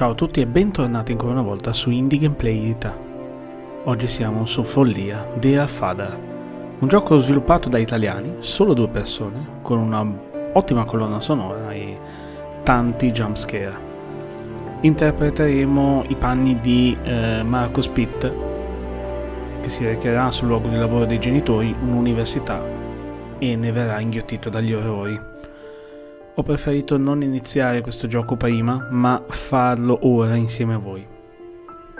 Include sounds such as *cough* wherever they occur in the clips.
Ciao a tutti e bentornati ancora una volta su Indie Gameplay Ita. Oggi siamo su Follia di Father, un gioco sviluppato da italiani, solo due persone, con una ottima colonna sonora e tanti jumpscare. Interpreteremo i panni di eh, Marcos Pitt, che si recherà sul luogo di lavoro dei genitori, un'università, e ne verrà inghiottito dagli orrori ho preferito non iniziare questo gioco prima, ma farlo ora insieme a voi,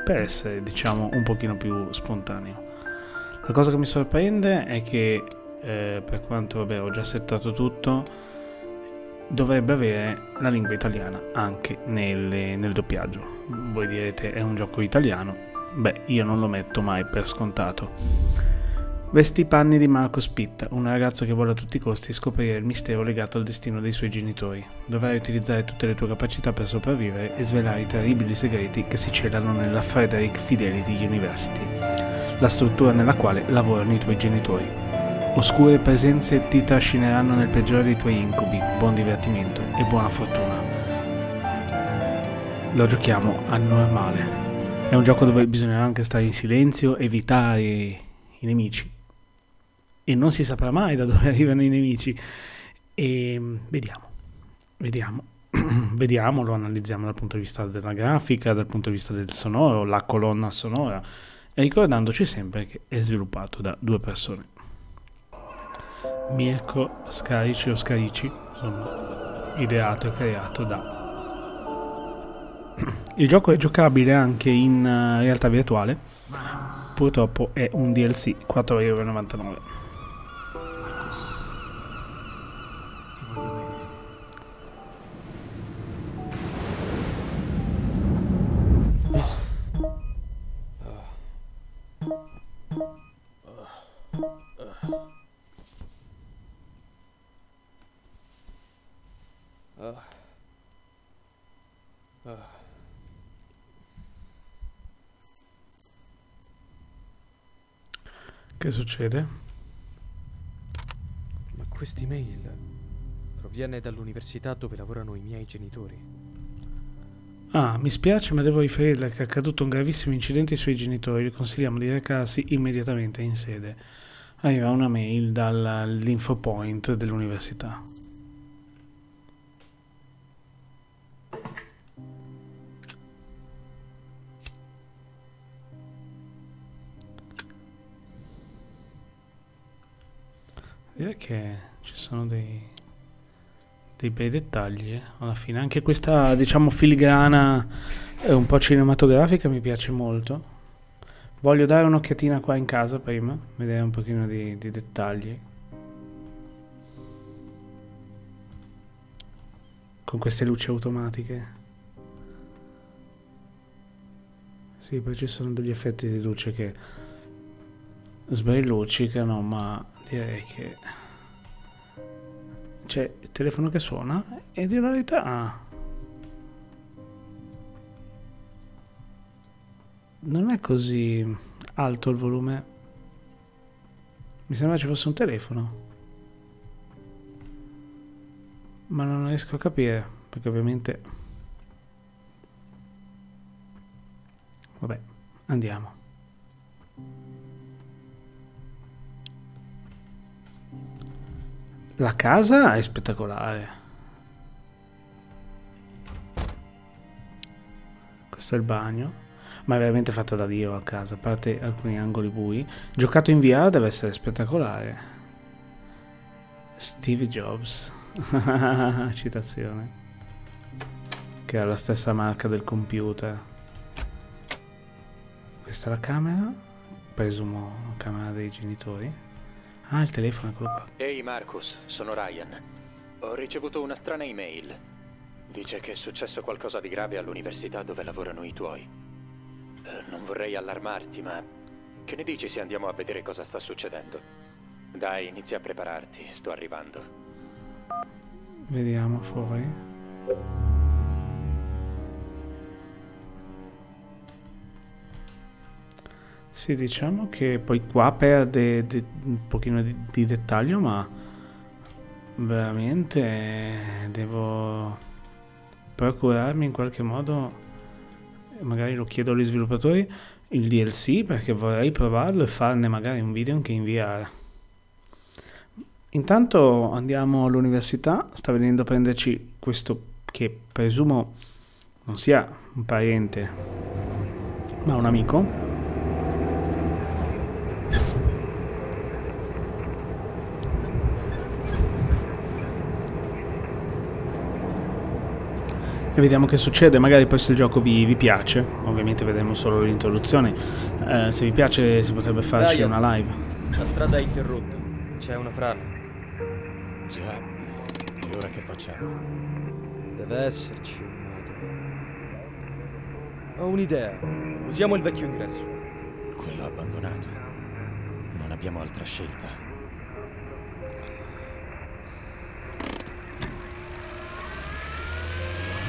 per essere diciamo un pochino più spontaneo. La cosa che mi sorprende è che, eh, per quanto vabbè, ho già settato tutto, dovrebbe avere la lingua italiana anche nelle, nel doppiaggio. Voi direte è un gioco italiano, beh io non lo metto mai per scontato. Vesti i panni di Marco Spitta, un ragazzo che vuole a tutti i costi scoprire il mistero legato al destino dei suoi genitori. Dovrai utilizzare tutte le tue capacità per sopravvivere e svelare i terribili segreti che si celano nella Frederick Fidelity University, la struttura nella quale lavorano i tuoi genitori. Oscure presenze ti trascineranno nel peggiore dei tuoi incubi. Buon divertimento e buona fortuna. Lo giochiamo a normale. È un gioco dove bisogna anche stare in silenzio, evitare i nemici e non si saprà mai da dove *laughs* arrivano i nemici. E mm, vediamo, vediamo, *clears throat* vediamo, lo analizziamo dal punto di vista della grafica, dal punto di vista del sonoro, la colonna sonora, ricordandoci sempre che è sviluppato da due persone. Mirko Scarici o Scarici, insomma, ideato e creato da... *clears throat* Il gioco è giocabile anche in uh, realtà virtuale, purtroppo è un DLC 4,99€. Che succede? Ma quest'email proviene dall'università dove lavorano i miei genitori. Ah, mi spiace, ma devo riferirle che è accaduto un gravissimo incidente ai suoi genitori. Le consigliamo di recarsi immediatamente in sede. Arriva una mail dall'info point dell'università. Direi che ci sono dei, dei bei dettagli eh, alla fine. Anche questa, diciamo, filigrana eh, un po' cinematografica mi piace molto. Voglio dare un'occhiatina qua in casa prima, vedere un pochino di, di dettagli. Con queste luci automatiche. Sì, poi ci sono degli effetti di luce che sbrilluccicano, ma direi che c'è il telefono che suona e di la verità non è così alto il volume. Mi sembra ci fosse un telefono. Ma non riesco a capire perché ovviamente vabbè andiamo La casa è spettacolare. Questo è il bagno. Ma è veramente fatta da Dio a casa, a parte alcuni angoli bui. Giocato in VR deve essere spettacolare. Steve Jobs. *laughs* Citazione. Che ha la stessa marca del computer. Questa è la camera. Presumo la camera dei genitori. Ah, il telefono, eccolo qua. Ehi Marcus, sono Ryan. Ho ricevuto una strana email. Dice che è successo qualcosa di grave all'università dove lavorano i tuoi. Eh, non vorrei allarmarti, ma che ne dici se andiamo a vedere cosa sta succedendo? Dai, inizia a prepararti, sto arrivando. Vediamo fuori. Sì, diciamo che poi qua perde de, un pochino di, di, dettaglio, ma veramente devo procurarmi in qualche modo magari lo chiedo agli sviluppatori, il DLC perché vorrei provarlo e farne magari un video anche inviare. Intanto andiamo all'università, sta venendo a prenderci questo che presumo non sia un parente, ma un amico. E vediamo che succede, magari poi se il gioco vi, vi piace, ovviamente vedremo solo l'introduzione, eh, se vi piace si potrebbe farci Dai, una live. La strada è interrotta. C'è una frana. Già, e ora che facciamo? Deve esserci un modo. Ho un'idea. Usiamo il vecchio ingresso. Quello abbandonato. Non abbiamo altra scelta.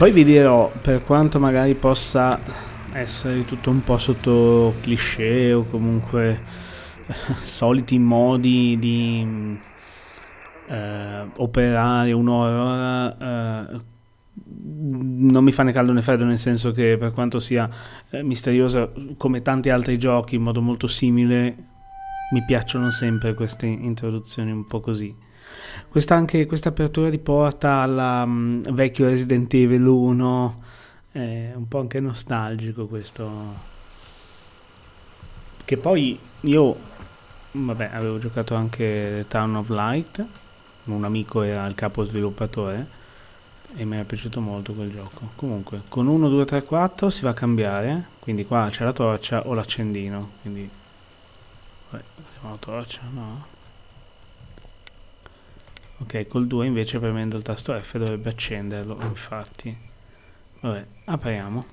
Poi vi dirò, per quanto magari possa essere tutto un po' sotto cliché o comunque soliti modi di eh, operare un horror, eh, non mi fa né caldo né freddo, nel senso che per quanto sia eh, misteriosa come tanti altri giochi in modo molto simile, mi piacciono sempre queste introduzioni un po' così. Questa anche questa apertura di porta al um, vecchio Resident Evil 1 è un po' anche nostalgico questo. Che poi io vabbè, avevo giocato anche Town of Light, un amico era il capo sviluppatore e mi è piaciuto molto quel gioco. Comunque, con 1 2 3 4 si va a cambiare, quindi qua c'è la torcia o l'accendino, quindi vabbè, la torcia, no? Ok, col 2 invece premendo il tasto F dovrebbe accenderlo, infatti. Vabbè, apriamo.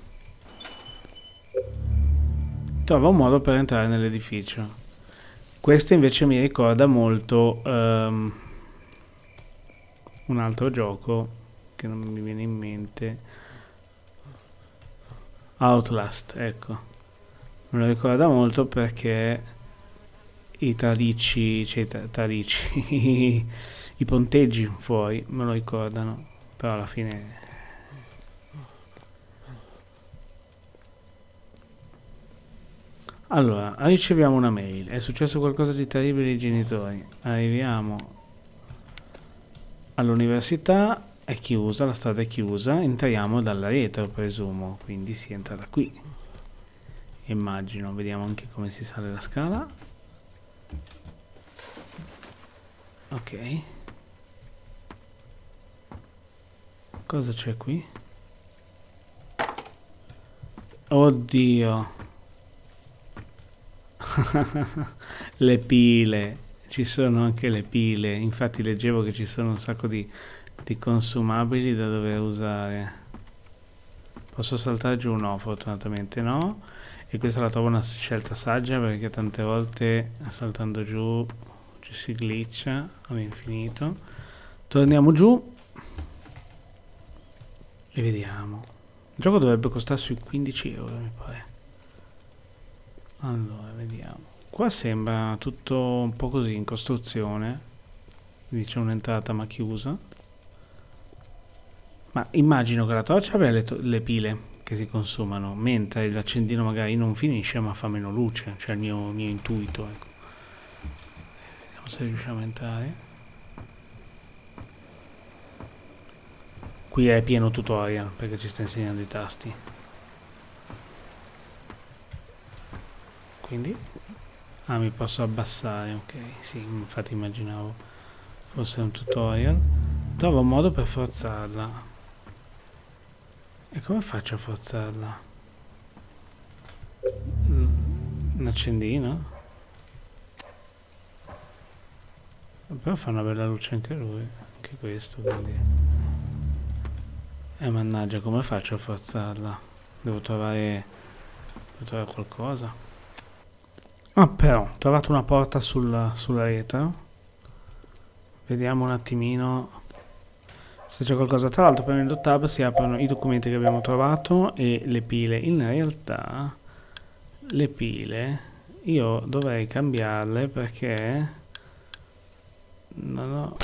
Trova un modo per entrare nell'edificio. Questo invece mi ricorda molto um, un altro gioco che non mi viene in mente. Outlast, ecco. Me lo ricorda molto perché i talici, cioè i talici, *laughs* i ponteggi fuori me lo ricordano, però alla fine... Allora, riceviamo una mail, è successo qualcosa di terribile ai genitori, arriviamo all'università, è chiusa, la strada è chiusa, entriamo dalla retro presumo, quindi si entra da qui, immagino, vediamo anche come si sale la scala, ok. Cosa c'è qui? Oddio. *laughs* le pile. Ci sono anche le pile. Infatti leggevo che ci sono un sacco di, di consumabili da dover usare. Posso saltare giù? No, fortunatamente no. E questa la trovo una scelta saggia perché tante volte saltando giù ci si glitcha all'infinito. Torniamo giù e vediamo. Il gioco dovrebbe costare sui 15 euro, mi pare. Allora, vediamo. Qua sembra tutto un po' così, in costruzione. Quindi c'è un'entrata ma chiusa. Ma immagino che la torcia abbia le, le, pile che si consumano, mentre l'accendino magari non finisce ma fa meno luce. Cioè il mio, mio intuito, ecco. Vediamo se riusciamo a entrare. Qui è pieno tutorial perché ci sta insegnando i tasti. Quindi? Ah, mi posso abbassare, ok. Sì, infatti immaginavo fosse un tutorial. Trovo un modo per forzarla. E come faccio a forzarla? Un accendino? Però fa una bella luce anche lui, anche questo, quindi... Eh mannaggia, come faccio a forzarla? Devo trovare... Devo trovare qualcosa. Ah però, ho trovato una porta sulla, sulla rete. Vediamo un attimino se c'è qualcosa. Tra l'altro premendo tab si aprono i documenti che abbiamo trovato e le pile. In realtà le pile io dovrei cambiarle perché non ho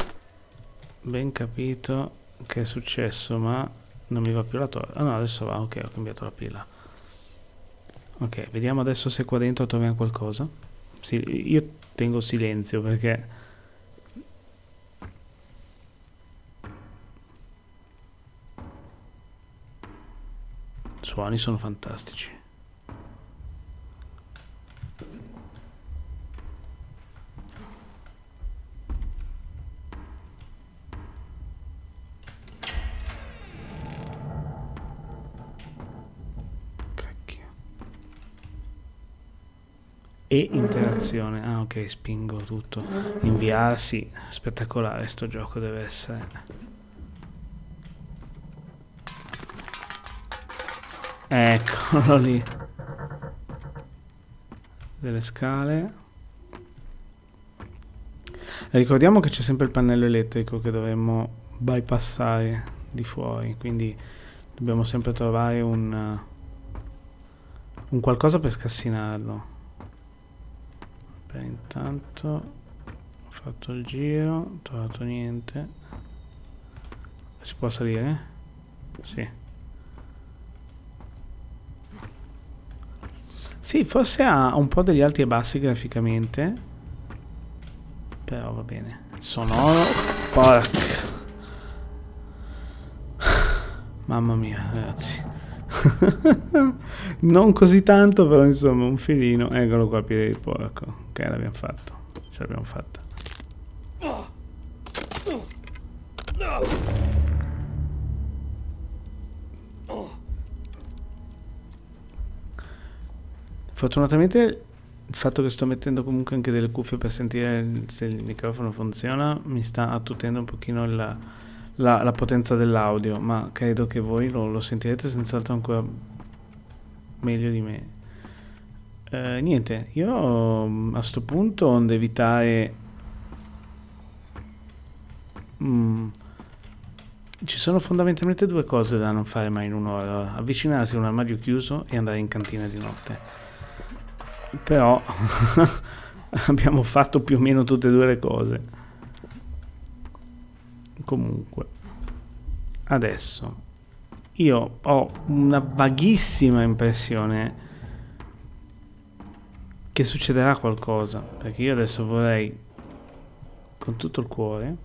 ben capito che è successo ma non mi va più la torre. Ah no, adesso va, ok, ho cambiato la pila. Ok, vediamo adesso se qua dentro troviamo qualcosa. Sì, io tengo silenzio perché... Suoni sono fantastici. E interazione. Ah, ok, spingo tutto. Inviarsi. Spettacolare sto gioco deve essere. Eccolo lì. Delle scale. Ricordiamo che c'è sempre il pannello elettrico che dovremmo bypassare di fuori, quindi dobbiamo sempre trovare un, un qualcosa per scassinarlo. Beh, intanto ho fatto il giro, ho trovato niente. Si può salire? Sì. Sì, forse ha un po' degli alti e bassi graficamente. Però va bene. Sonoro. Porca. Mamma mia, ragazzi. *laughs* non così tanto, però insomma, un filino. Eccolo qua, piede di porco. Ok, l'abbiamo fatto. Ce l'abbiamo fatta. Fortunatamente il fatto che sto mettendo comunque anche delle cuffie per sentire se il microfono funziona mi sta attutendo un pochino la, la, la potenza dell'audio, ma credo che voi lo, lo sentirete senz'altro ancora meglio di me. Eh, niente, io mm, a sto punto onde evitare... Mm, ci sono fondamentalmente due cose da non fare mai in un'ora. Avvicinarsi a un armadio chiuso e andare in cantina di notte però *laughs* abbiamo fatto più o meno tutte e due le cose comunque adesso io ho una vaghissima impressione che succederà qualcosa perché io adesso vorrei con tutto il cuore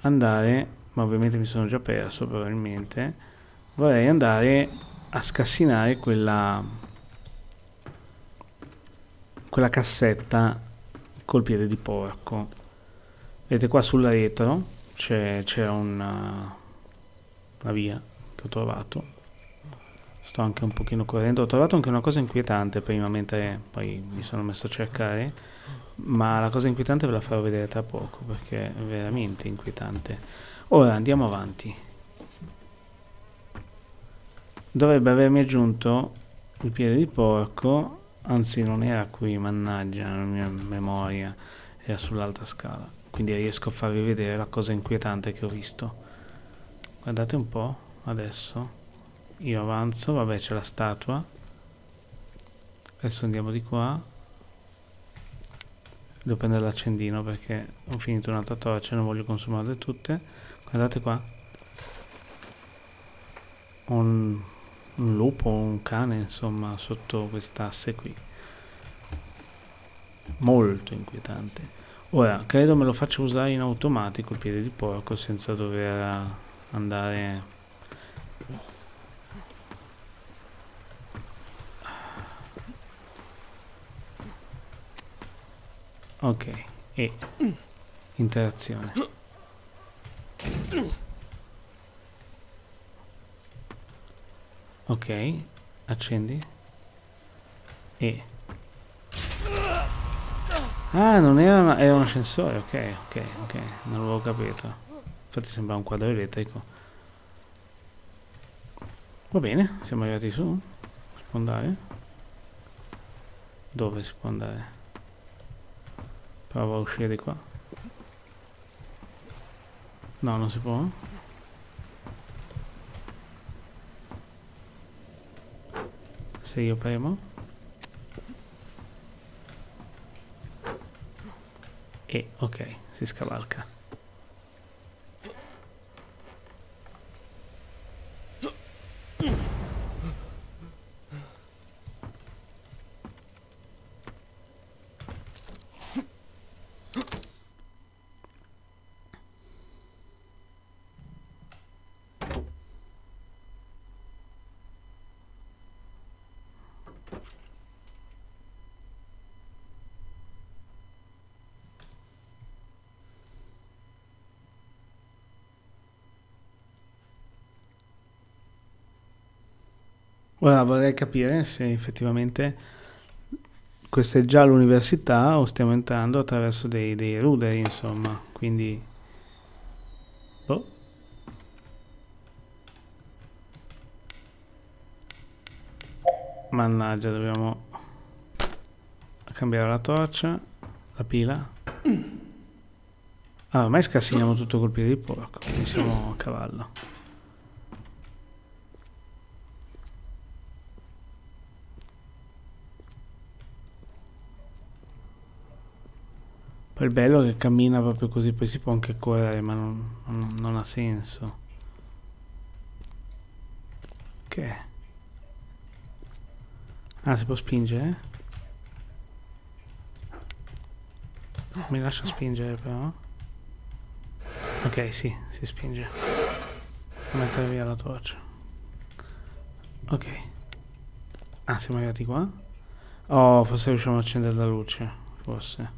andare ma ovviamente mi sono già perso probabilmente vorrei andare a scassinare quella quella cassetta col piede di porco. Vedete qua sulla retro c'è, una, una via che ho trovato. Sto anche un pochino correndo. Ho trovato anche una cosa inquietante prima mentre poi mi sono messo a cercare. Ma la cosa inquietante ve la farò vedere tra poco perché è veramente inquietante. Ora andiamo avanti. Dovrebbe avermi aggiunto il piede di porco anzi non era qui, mannaggia, la mia memoria era sull'alta scala, quindi riesco a farvi vedere la cosa inquietante che ho visto. Guardate un po' adesso, io avanzo, vabbè c'è la statua, adesso andiamo di qua, devo prendere l'accendino perché ho finito un'altra torcia, non voglio consumarle tutte, guardate qua, un un lupo un cane insomma sotto quest'asse qui. Molto inquietante. Ora credo me lo faccio usare in automatico il piede di porco senza dover andare ok e interazione. Ok accendi. E ah non era, una, era un ascensore ok ok ok non l'avevo capito. Infatti sembra un quadro elettrico. Va bene siamo arrivati su. Si può andare? Dove si può andare prova a uscire di qua. No non si può? Se io premo e ok si scavalca Ora vorrei capire se effettivamente questa è già l'università o stiamo entrando attraverso dei, dei ruderi, insomma. Quindi... Boh. Mannaggia, dobbiamo cambiare la torcia, la pila. Ah, ormai scassiniamo tutto col piede di porco, quindi siamo a cavallo. Poi il bello è che cammina proprio così, poi si può anche correre, ma non, non, non ha senso. Che è? Ah, si può spingere? Mi lascia spingere però. Ok, sì, si spinge. Devo mettere via la torcia. Ok. Ah, siamo arrivati qua? Oh, forse riusciamo a accendere la luce. Forse.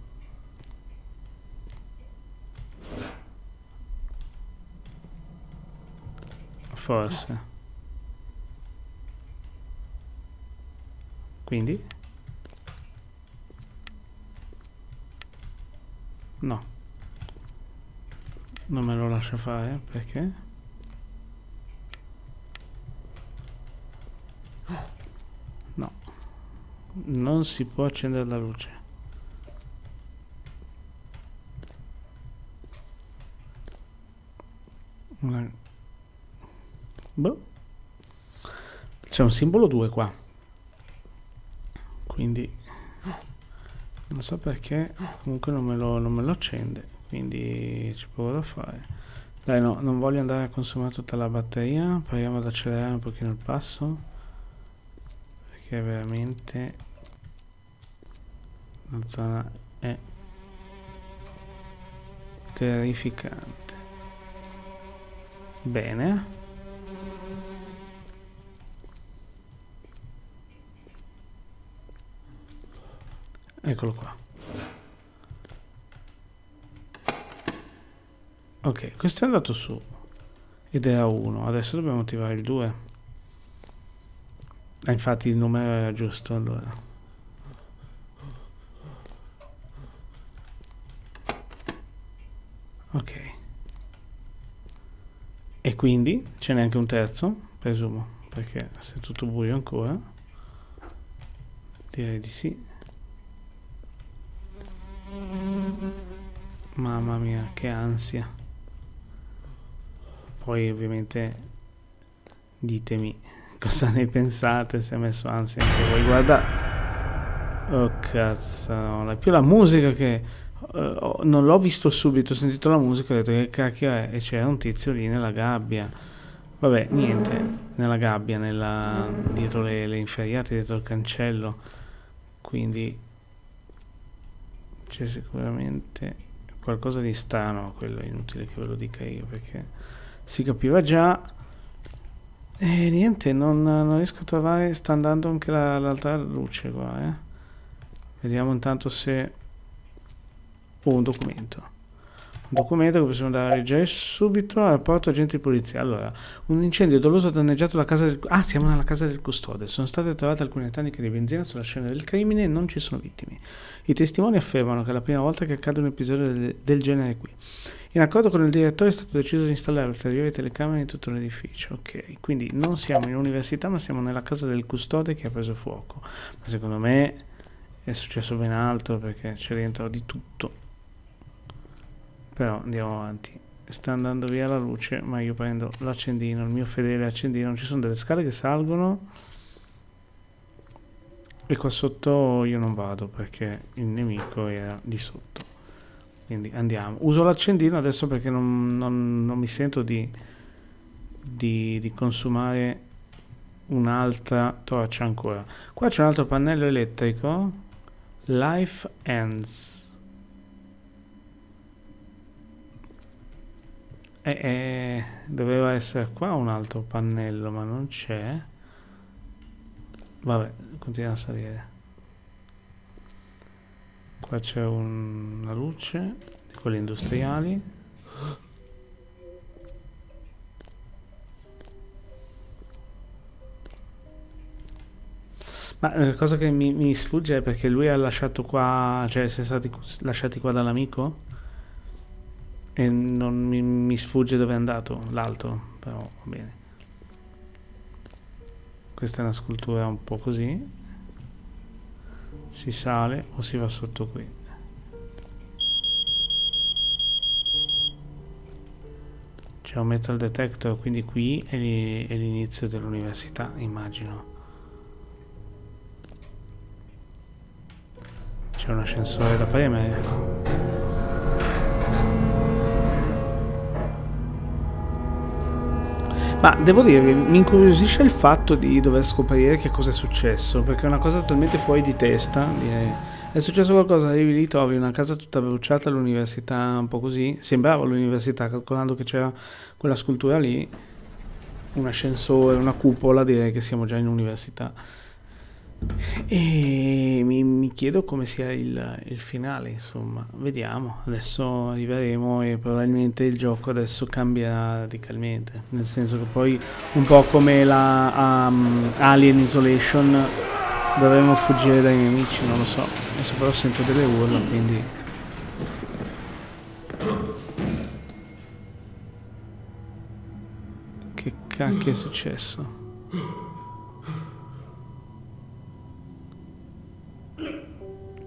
Forse. Quindi? No. Non me lo lascia fare, perché? No. Non si può accendere la luce. Una... Boh. C'è un simbolo 2 qua. Quindi non so perché comunque non me lo, non me lo accende quindi ci poco da fare dai no non voglio andare a consumare tutta la batteria proviamo ad accelerare un pochino il passo perché veramente la zona è terrificante bene Eccolo qua. Ok, questo è andato su. Ed era 1. Adesso dobbiamo attivare il 2. Ah, infatti il numero era giusto allora. Ok. E quindi ce n'è anche un terzo, presumo, perché se è tutto buio ancora. Direi di sì. Mamma mia, che ansia. Poi ovviamente ditemi *laughs* cosa ne pensate, se ha messo ansia anche voi. Guarda, oh cazzo, no. più la musica che uh, non l'ho visto subito, ho sentito la musica e ho detto che cacchio è e c'era un tizio lì nella gabbia. Vabbè, niente, nella gabbia, nella, dietro le, le inferriate, dietro il cancello. Quindi c'è sicuramente qualcosa di strano, quello è inutile che ve lo dica io perché si capiva già e niente, non, non riesco a trovare, sta andando anche la, l'altra luce qua, eh. Vediamo intanto se ho un documento documento che possiamo andare a leggere subito rapporto agenti di polizia. Allora un incendio doloso ha danneggiato la casa del ah siamo nella casa del custode. Sono state trovate alcune taniche di benzina sulla scena del crimine e non ci sono vittime. I testimoni affermano che è la prima volta che accade un episodio del, del genere qui. In accordo con il direttore è stato deciso di installare ulteriori telecamere in tutto l'edificio. Ok, quindi non siamo in università, ma siamo nella casa del custode che ha preso fuoco. Ma secondo me è successo ben altro perché c'è dentro di tutto però andiamo avanti. Sta andando via la luce ma io prendo l'accendino il mio fedele accendino. Ci sono delle scale che salgono. E qua sotto io non vado perché il nemico era di sotto. Quindi andiamo. Uso l'accendino adesso perché non, non, non mi sento di, di, di consumare un'altra torcia ancora. Qua c'è un altro pannello elettrico. Life ends Eh, eh, doveva essere qua un altro pannello, ma non c'è. Vabbè, continua a salire. Qua c'è un, una luce di quelle industriali. Ma la cosa che mi, mi sfugge è perché lui ha lasciato qua, cioè siete stati lasciati qua dall'amico e non mi, sfugge dove è andato l'altro, però va bene. Questa è una scultura un po' così. Si sale o si va sotto qui. C'è un metal detector, quindi qui è l'inizio dell'università, immagino. C'è un ascensore da premere. Ma devo dire, mi incuriosisce il fatto di dover scoprire che cosa è successo, perché è una cosa talmente fuori di testa, direi è successo qualcosa, arrivi lì, trovi una casa tutta bruciata all'università, un po' così, sembrava l'università, calcolando che c'era quella scultura lì, un ascensore, una cupola, direi che siamo già in università. E mi, mi chiedo come sia il, il, finale, insomma, vediamo, adesso arriveremo e probabilmente il gioco adesso cambierà radicalmente, nel senso che poi un po' come la um, Alien Isolation dovremmo fuggire dai nemici, non lo so. Adesso però sento delle urla, quindi... Che cacchio è successo?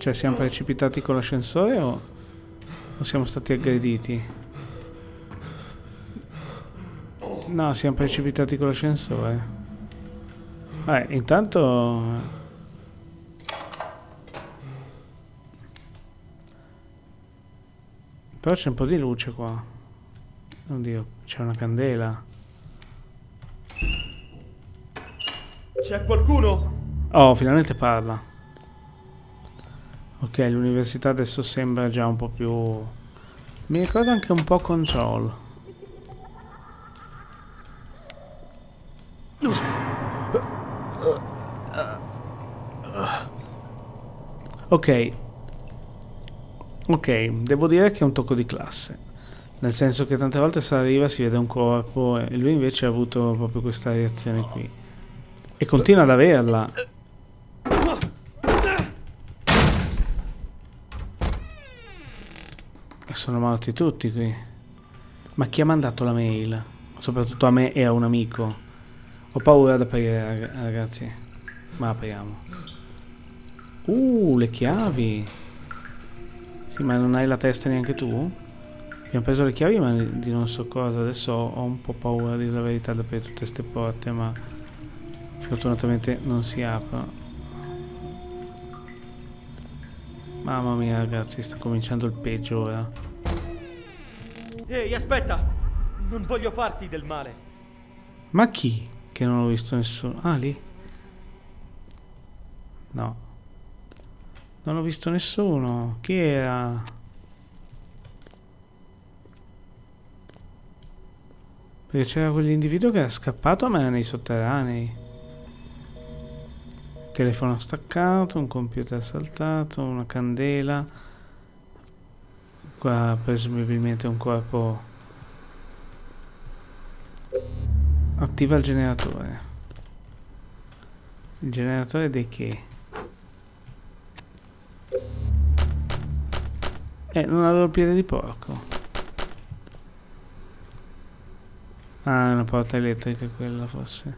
Cioè siamo precipitati con l'ascensore o... o siamo stati aggrediti? No, siamo precipitati con l'ascensore. Vabbè, intanto Però c'è un po' di luce qua. Oddio, c'è una candela. C'è qualcuno? Oh, finalmente parla. Ok, l'università adesso sembra già un po' più... Mi ricorda anche un po' Control. Ok, Ok, devo dire che è un tocco di classe. Nel senso che tante volte se arriva si vede un corpo e lui invece ha avuto proprio questa reazione qui. E continua ad averla. Sono morti tutti qui. Ma chi ha mandato la mail? Soprattutto a me e a un amico. Ho paura ad aprire ragazzi. Ma apriamo. Uh, le chiavi. Sì, ma non hai la testa neanche tu? Abbiamo preso le chiavi ma di non so cosa. Adesso ho un po' paura di la verità di aprire tutte queste porte, ma fortunatamente non si aprono. Mamma mia ragazzi, sta cominciando il peggio ora. Ehi, aspetta! Non voglio farti del male. Ma chi? Che non ho visto nessuno. Ah, lì? No. Non ho visto nessuno. Chi era? Perché c'era quell'individuo che era scappato ma era nei sotterranei. Telefono staccato, un computer saltato, una candela. Qua presumibilmente un corpo. Attiva il generatore. Il generatore di che? Eh, non avevo il piede di porco. Ah, è una porta elettrica quella forse.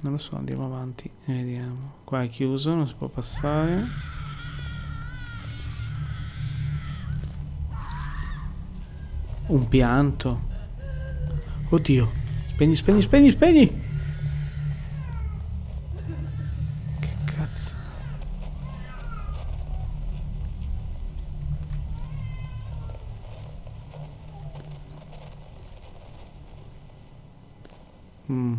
Non lo so, andiamo avanti e vediamo. Qua è chiuso, non si può passare. Un pianto. Oddio. Spegni, spegni, spegni, spegni! Mm.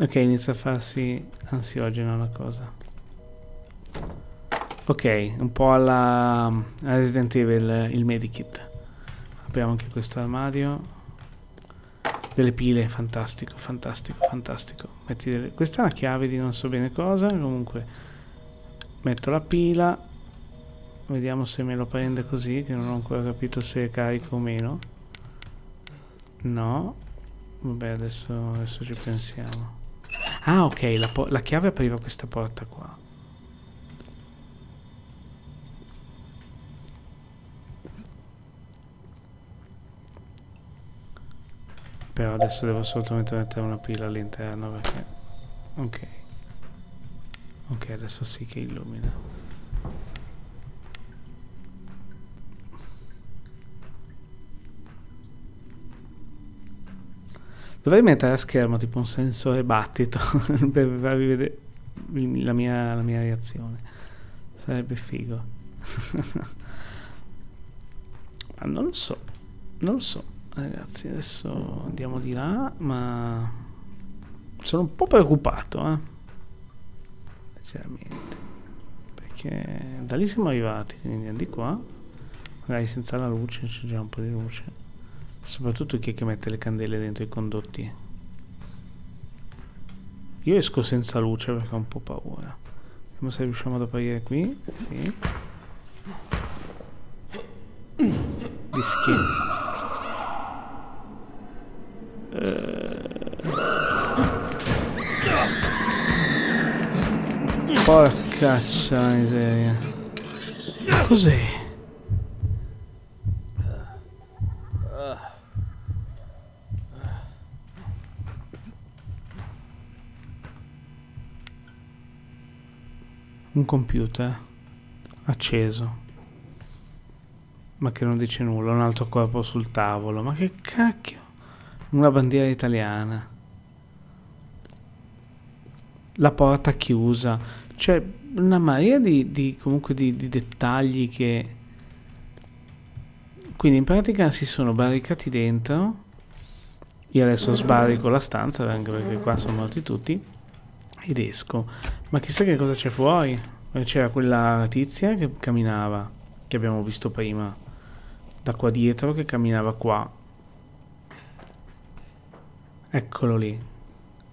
Ok, inizia a farsi ansiogena la cosa. Ok, un po' alla, Resident Evil il medikit. Apriamo anche questo armadio. Delle pile, fantastico, fantastico, fantastico. Delle... Questa è una chiave di non so bene cosa, comunque metto la pila. Vediamo se me lo prende così, che non ho ancora capito se è carico o meno. No, Vabbè, adesso, adesso ci pensiamo. Ah, ok, la, la chiave apriva questa porta qua. Però adesso devo assolutamente mettere una pila all'interno perché... Ok. Ok, adesso sì che illumina. Dovrei mettere a schermo tipo un sensore battito *laughs* per farvi vedere la mia, la mia reazione. Sarebbe figo. *laughs* ma non lo so. Non lo so. Ragazzi, adesso andiamo di là, ma sono un po' preoccupato, eh. Sinceramente. Perché da lì siamo arrivati, quindi andiamo di qua. Magari senza la luce, c'è già un po' di luce. Soprattutto chi è che mette le candele dentro i condotti. Io esco senza luce perché ho un po' paura. Vediamo se riusciamo ad aprire qui. Sì. Di skin. Uh. Porca miseria. Cos'è? un computer acceso ma che non dice nulla un altro corpo sul tavolo ma che cacchio una bandiera italiana la porta chiusa cioè una marea di, di comunque di, di dettagli che quindi in pratica si sono barricati dentro io adesso sbarrico la stanza anche perché qua sono morti tutti ed esco. Ma chissà che cosa c'è fuori. C'era quella tizia che camminava, che abbiamo visto prima. Da qua dietro che camminava qua. Eccolo lì.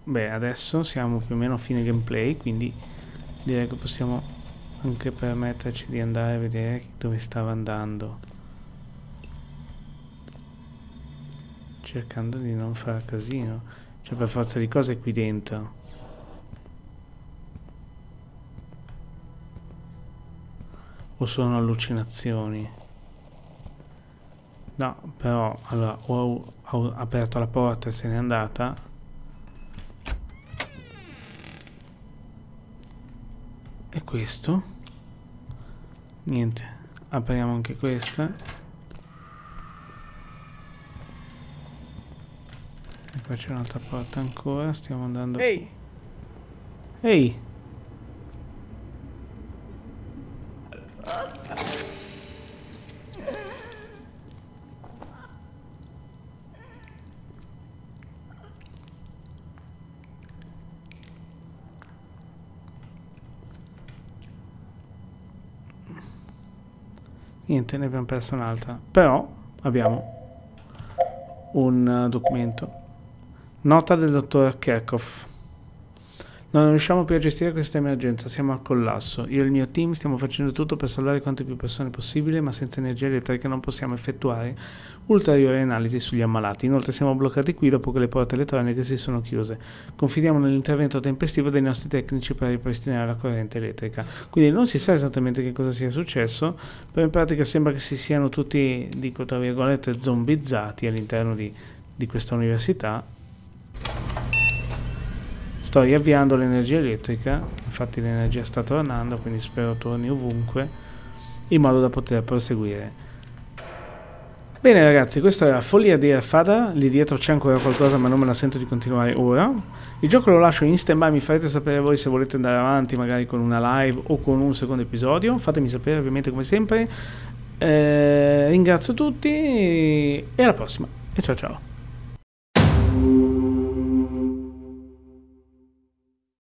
Beh, adesso siamo più o meno a fine gameplay, quindi direi che possiamo anche permetterci di andare a vedere dove stava andando. Cercando di non fare casino. Cioè per forza di cose qui dentro. o sono allucinazioni? No, però allora ho, ho aperto la porta e se n'è andata. E questo? Niente, apriamo anche questa. E qua c'è un'altra porta ancora, stiamo andando... Ehi! Ehi! Niente, ne abbiamo persa un'altra. Però abbiamo un uh, documento. Nota del dottor Kerkhoff. Non riusciamo più a gestire questa emergenza, siamo al collasso. Io e il mio team stiamo facendo tutto per salvare quante più persone possibile, ma senza energia elettrica non possiamo effettuare ulteriori analisi sugli ammalati. Inoltre siamo bloccati qui dopo che le porte elettroniche si sono chiuse. Confidiamo nell'intervento tempestivo dei nostri tecnici per ripristinare la corrente elettrica. Quindi non si sa esattamente che cosa sia successo, però in pratica sembra che si siano tutti, dico tra virgolette, zombizzati all'interno di, di questa università sto riavviando l'energia elettrica infatti l'energia sta tornando quindi spero torni ovunque in modo da poter proseguire. Bene ragazzi questa è la follia di Erfada lì dietro c'è ancora qualcosa ma non me la sento di continuare ora. Il gioco lo lascio in stand by mi farete sapere voi se volete andare avanti magari con una live o con un secondo episodio. Fatemi sapere ovviamente come sempre. Eh, ringrazio tutti e alla prossima. E ciao ciao